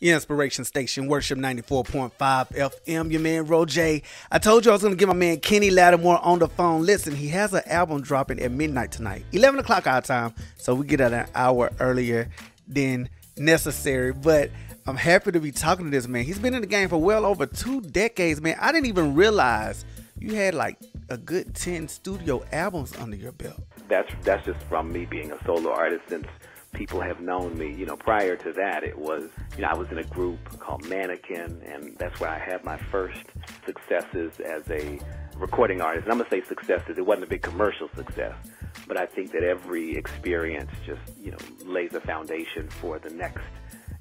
Inspiration station, Worship 94.5 FM. Your man, RoJay. I told you I was going to get my man Kenny Lattimore on the phone. Listen, he has an album dropping at midnight tonight, 11 o'clock our time. So we get out an hour earlier than necessary. But I'm happy to be talking to this man. He's been in the game for well over two decades, man. I didn't even realize you had like a good 10 studio albums under your belt. That's, that's just from me being a solo artist since people have known me. You know, prior to that, it was, you know, I was in a group called Maniquin, and that's where I had my first successes as a recording artist. And I'm going to say successes. It wasn't a big commercial success, but I think that every experience just, you know, lays a foundation for the next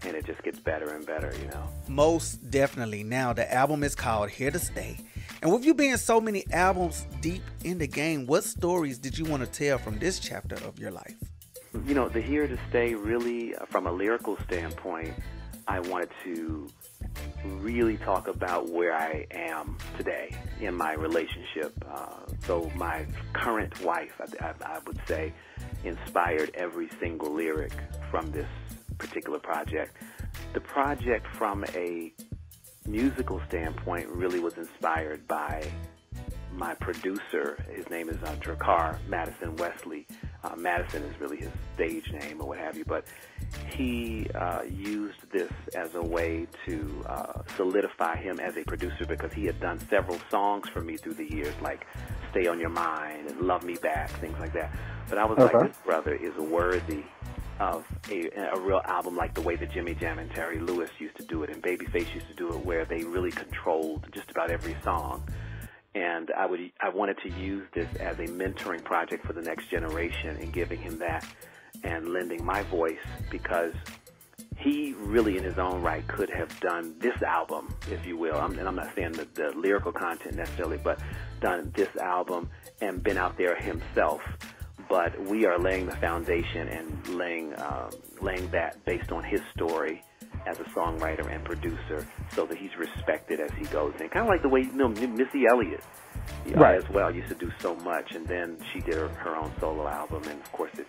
and it just gets better and better, you know. Most definitely. Now, the album is called Here to Stay. And with you being so many albums deep in the game, what stories did you want to tell from this chapter of your life? You know, the Here to Stay really, uh, from a lyrical standpoint, I wanted to really talk about where I am today in my relationship. Uh, so my current wife, I, I, I would say, inspired every single lyric from this particular project. The project, from a musical standpoint, really was inspired by my producer. His name is uh, Drakkar Madison Wesley. Uh, Madison is really his stage name or what have you, but he uh, used this as a way to uh, solidify him as a producer because he had done several songs for me through the years, like "Stay on Your Mind" and "Love Me Back," things like that. But I was okay. like, this brother is worthy of a, a real album like the way that Jimmy Jam and Terry Lewis used to do it, and Babyface used to do it, where they really controlled just about every song and I would I wanted to use this as a mentoring project for the next generation and giving him that and lending my voice because he really in his own right could have done this album, if you will. I'm, and I'm not saying the, the lyrical content necessarily, but done this album and been out there himself. But we are laying the foundation and laying um, laying that based on his story as a songwriter and producer so that he's respected as he goes in. Kind of like the way, you know, Missy Elliott uh, right. as well used to do so much, and then she did her, her own solo album, and of course, it,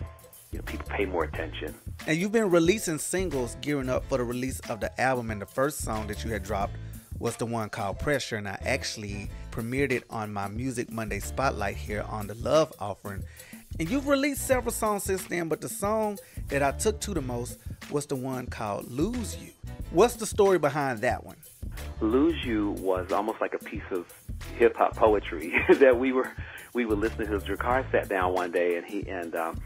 you know, people pay more attention. And you've been releasing singles, gearing up for the release of the album, and the first song that you had dropped was the one called Pressure, and I actually premiered it on my Music Monday Spotlight here on the Love Offering. And you've released several songs since then, but the song that I took to the most was the one called Lose You. What's the story behind that one? Lose You was almost like a piece of hip hop poetry that we were we were listening to. Drakkar sat down one day and he and um,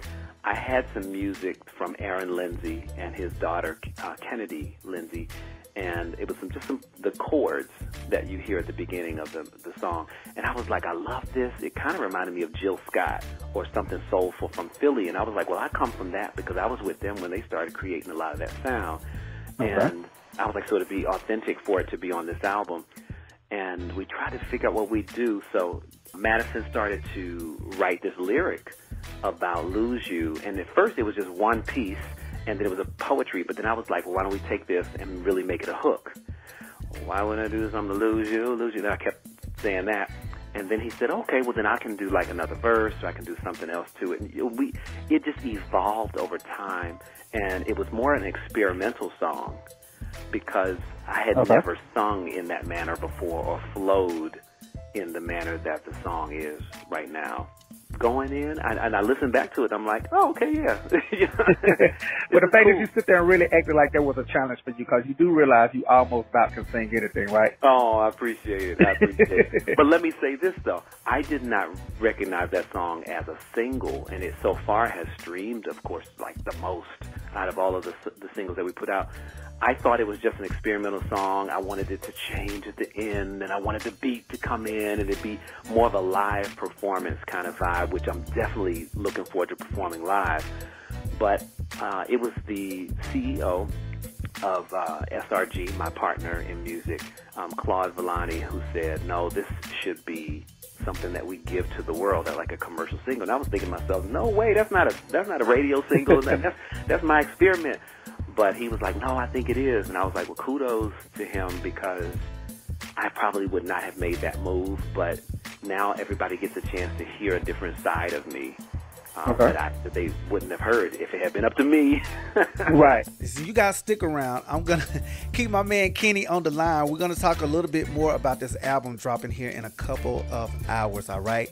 I had some music from Aaron Lindsey and his daughter uh, Kennedy Lindsey, and it was some, just some the chords that you hear at the beginning of the the song. And I was like, I love this. It kind of reminded me of Jill Scott or something soulful from Philly. And I was like, well, I come from that because I was with them when they started creating a lot of that sound. Okay. And I was like, so to be authentic for it to be on this album. And we tried to figure out what we do. So Madison started to write this lyric about lose you. And at first it was just one piece and then it was a poetry. But then I was like, well, why don't we take this and really make it a hook? Why wouldn't I do something to lose you, lose you? And I kept saying that. And then he said, okay, well then I can do like another verse, or I can do something else to it. And we, it just evolved over time, and it was more an experimental song because I had okay. never sung in that manner before or flowed in the manner that the song is right now going in, and, and I listen back to it. I'm like, oh, okay, yeah. but the fact cool. that you sit there and really acted like that was a challenge for you, because you do realize you almost about can sing anything, right? Oh, I appreciate it. I appreciate it. But let me say this though, I did not recognize that song as a single, and it so far has streamed, of course, like the most out of all of the the singles that we put out. I thought it was just an experimental song. I wanted it to change at the end, and I wanted the beat to come in, and it'd be more of a live performance kind of vibe, which I'm definitely looking forward to performing live. But uh, it was the CEO of uh, SRG, my partner in music, um, Claude Villani, who said, "No, this should be something that we give to the world, like a commercial single." And I was thinking to myself, "No way, that's not a that's not a radio single. that's that's my experiment." But he was like, no, I think it is. And I was like, well, kudos to him because I probably would not have made that move. But now everybody gets a chance to hear a different side of me. um, okay. that, I, that they wouldn't have heard if it had been up to me. right. So you guys stick around. I'm gonna keep my man Kenny on the line. We're gonna talk a little bit more about this album dropping here in a couple of hours. All right.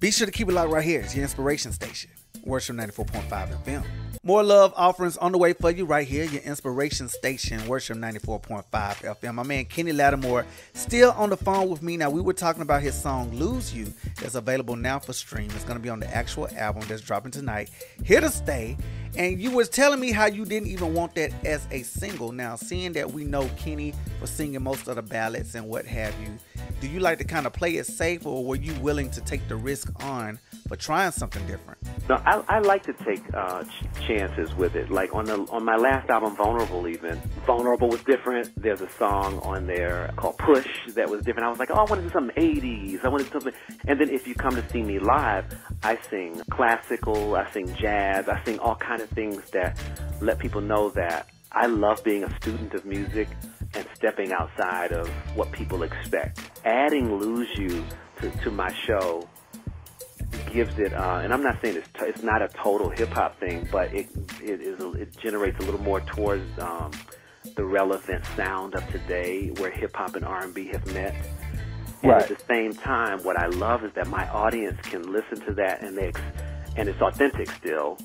Be sure to keep it locked right here. It's your inspiration station. Worship 94.5 FM. More love offerings on the way for you right here, your inspiration station, Worship 94.5 FM. My man Kenny Lattimore still on the phone with me. Now, we were talking about his song Lose You that's available now for stream. It's going to be on the actual album that's dropping tonight. Here to stay. And you was telling me how you didn't even want that as a single. Now, seeing that we know Kenny for singing most of the ballads and what have you, do you like to kind of play it safe or were you willing to take the risk on for trying something different? No, I, I like to take uh, ch- chances with it. Like on the on my last album, Vulnerable, even Vulnerable was different. There's a song on there called Push that was different. I was like, oh, I want to do something 80s. I want to do something. And then if you come to see me live, I sing classical, I sing jazz, I sing all kind of things that let people know that I love being a student of music and stepping outside of what people expect. Adding Lose You to, to my show gives it, uh, and I'm not saying it's, t- it's not a total hip hop thing, but it it is a, it generates a little more towards um, the relevant sound of today, where hip hop and R&B have met. And right. at the same time, what I love is that my audience can listen to that, and they and it's authentic still.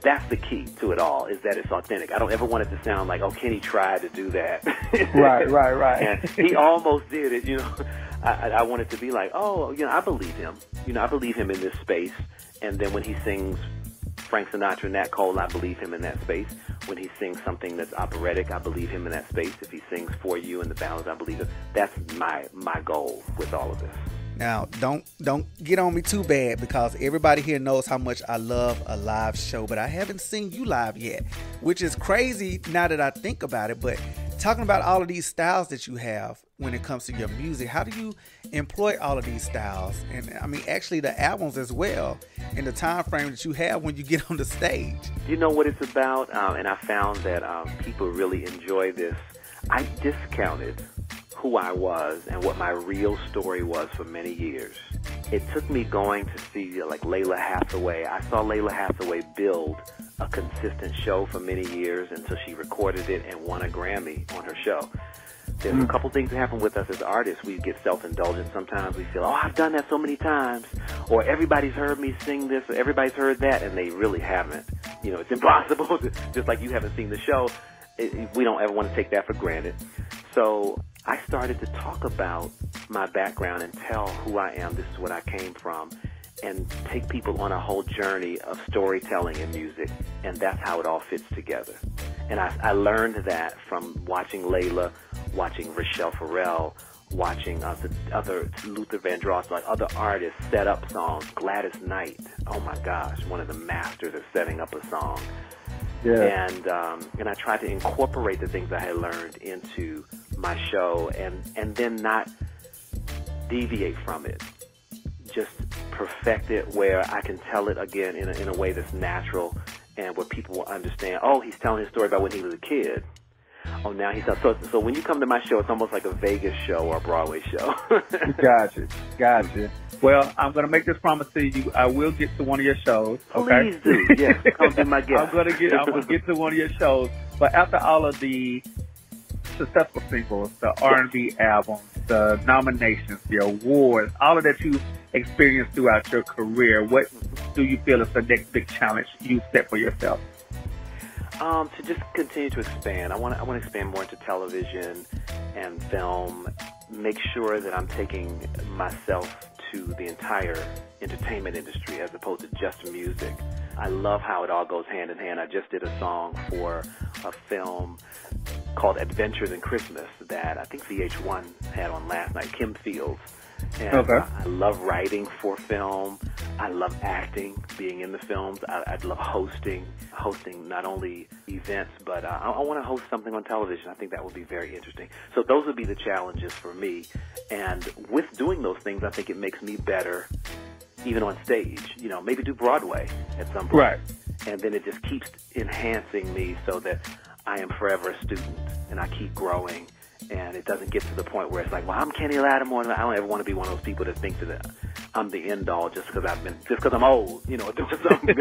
That's the key to it all is that it's authentic. I don't ever want it to sound like, oh, Kenny tried to do that. right, right, right. and he almost did it, you know. I, I want it to be like, oh, you know, I believe him. You know, I believe him in this space. And then when he sings Frank Sinatra and Nat Cole, I believe him in that space. When he sings something that's operatic, I believe him in that space. If he sings For You in the balance, I believe it. That's my my goal with all of this. Now, don't don't get on me too bad because everybody here knows how much I love a live show, but I haven't seen you live yet, which is crazy now that I think about it. But talking about all of these styles that you have when it comes to your music, how do you employ all of these styles? And I mean, actually, the albums as well, and the time frame that you have when you get on the stage. You know what it's about, um, and I found that um, people really enjoy this. I discounted who I was and what my real story was for many years. It took me going to see like Lalah Hathaway. I saw Lalah Hathaway build a consistent show for many years until she recorded it and won a Grammy on her show. There's a hmm. couple things that happen with us as artists. We get self-indulgent. Sometimes we feel, oh, I've done that so many times, or everybody's heard me sing this, or everybody's heard that, and they really haven't. You know, it's impossible. Just like you haven't seen the show, it, we don't ever want to take that for granted. So I started to talk about my background and tell who I am. This is what I came from. And take people on a whole journey of storytelling and music. And that's how it all fits together. And I, I learned that from watching Lalah, watching Rachelle Ferrell, watching other, other Luther Vandross, like other artists set up songs. Gladys Knight, oh my gosh, one of the masters of setting up a song. Yeah. And um, and I tried to incorporate the things I had learned into my show and, and then not deviate from it. Just perfect it where I can tell it again in a, in a way that's natural and where people will understand, oh, he's telling his story about when he was a kid. Oh, now he's so. So when you come to my show, it's almost like a Vegas show or a Broadway show. gotcha, gotcha. Well, I'm going to make this promise to you. I will get to one of your shows. Okay? Please do. Yes, come be my guest. I'm going to get. I'm going to get to one of your shows. But after all of the successful singles, the R&B albums, the nominations, the awards, all of that you experienced throughout your career, what do you feel is the next big challenge you set for yourself? Um, to just continue to expand. I want to I want to expand more into television and film. Make sure that I'm taking myself to the entire entertainment industry as opposed to just music. I love how it all goes hand in hand. I just did a song for a film called Adventures in Christmas that I think VH1 had on last night, Kim Fields. And okay. I love writing for film. I love acting, being in the films. I, I love hosting, hosting not only events, but uh, I, I want to host something on television. I think that would be very interesting. So those would be the challenges for me. And with doing those things, I think it makes me better, even on stage. You know, maybe do Broadway at some point. Right. And then it just keeps enhancing me so that I am forever a student and I keep growing and it doesn't get to the point where it's like, well, I'm Kenny Lattimore, and I don't ever want to be one of those people that think that I'm the end all just because I've been just because I'm old. You know, just something.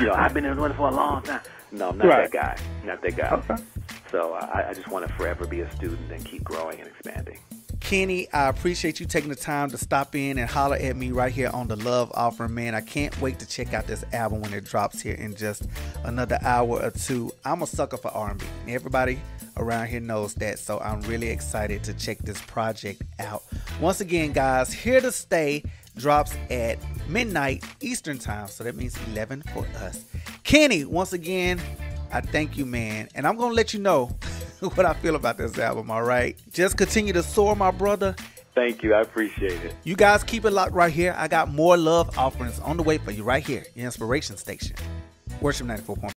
you know, I've been doing it for a long time. No, I'm not Right. that guy. Not that guy. Okay. So uh, I, I just want to forever be a student and keep growing and expanding. Kenny, I appreciate you taking the time to stop in and holler at me right here on the Love Offering, man. I can't wait to check out this album when it drops here in just another hour or two. I'm a sucker for R&B. Everybody around here knows that, so I'm really excited to check this project out. Once again, guys, Here to Stay drops at midnight Eastern Time, so that means 11 for us. Kenny, once again, I thank you, man, and I'm gonna let you know what I feel about this album. All right, just continue to soar, my brother. Thank you. I appreciate it. You guys keep it locked right here. I got more love offerings on the way for you right here, your inspiration station. Worship 94.5.